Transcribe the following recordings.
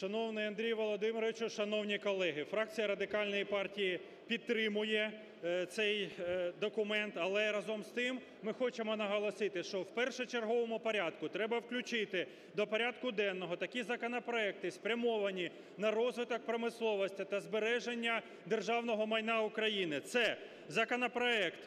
Шановний Андрій Володимирович, шановні колеги! Фракція Радикальної партії підтримує цей документ. Але, разом з тим, ми хочемо наголосити, що в першочерговому порядку треба включити до порядку денного такі законопроекти, спрямовані на розвиток промисловості та збереження державного майна України. Це законопроект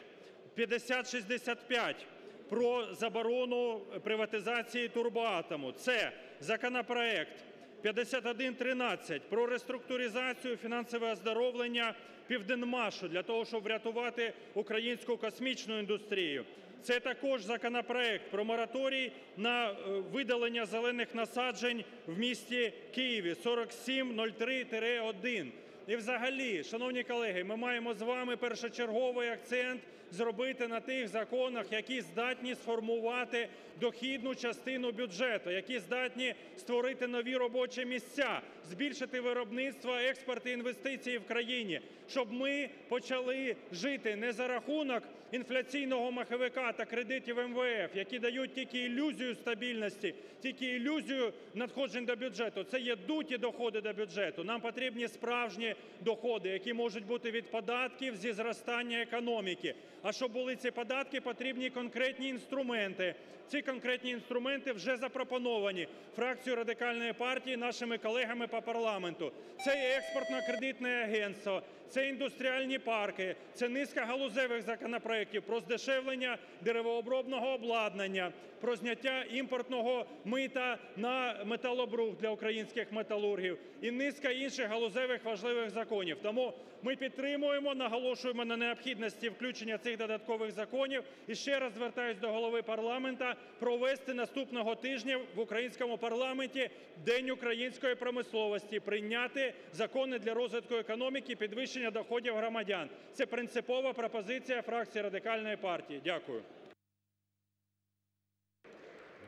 5065 про заборону приватизації "Турбоатому", це законопроект 5113 про реструктуризацію, фінансове оздоровлення "Південмашу" для того, щоб врятувати українську космічну індустрію. Це також законопроект про мораторій на видалення зелених насаджень в місті Києві (4703-1). І взагалі, шановні колеги, ми маємо з вами першочерговий акцент зробити на тих законах, які здатні сформувати дохідну частину бюджету, які здатні створити нові робочі місця, збільшити виробництво, експорт і інвестиції в країні, щоб ми почали жити не за рахунок інфляційного маховика та кредитів МВФ, які дають тільки ілюзію стабільності, тільки ілюзію надходжень до бюджету. Це є дуті доходи до бюджету. Нам потрібні справжні доходи, які можуть бути від податків зі зростання економіки. А щоб були ці податки, потрібні конкретні інструменти. Ці конкретні інструменти вже запропоновані фракцією Радикальної партії, нашими колегами по парламенту. Це і Експортно-кредитне агентство, це індустріальні парки, це низка галузевих законопроектів про здешевлення деревообробного обладнання, про зняття імпортного мита на металобрухт для українських металургів і низка інших галузевих важливих законів. Тому ми підтримуємо, наголошуємо на необхідності включення цих додаткових законів. І ще раз звертаюсь до Голови парламенту провести наступного тижня в українському парламенті День української промисловості, прийняти закони для розвитку економіки, підвищення доходів громадян. Це принципова пропозиція фракції Радикальної партії. Дякую.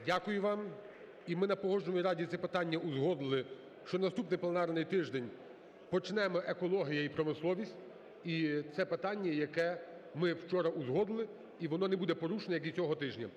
Дякую вам. І ми на Погоджувальній раді це питання узгодили, що наступний пленарний тиждень почнемо "Екологія і промисловість". І це питання, яке ми вчора узгодили, і воно не буде порушено, як і цього тижня.